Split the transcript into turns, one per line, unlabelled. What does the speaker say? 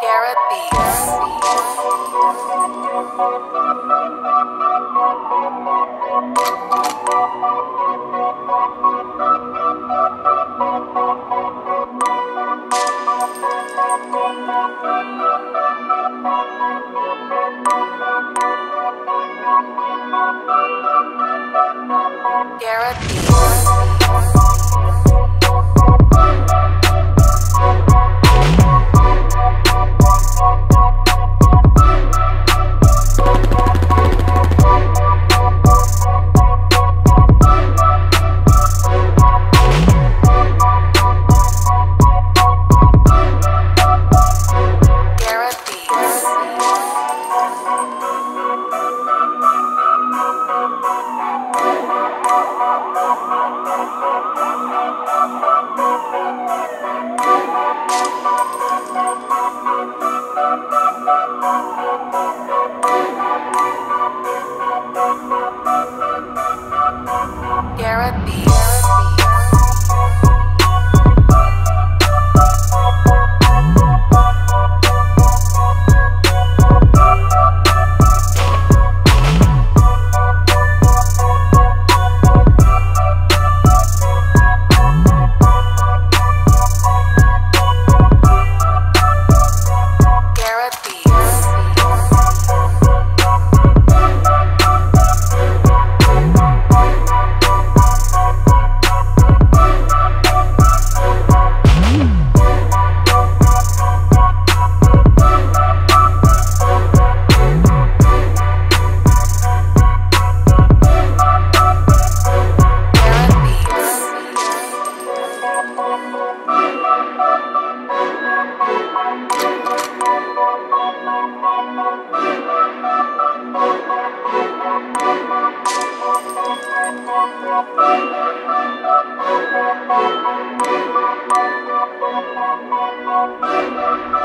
Garrett Beats. Garrett Garrett B. Thank you.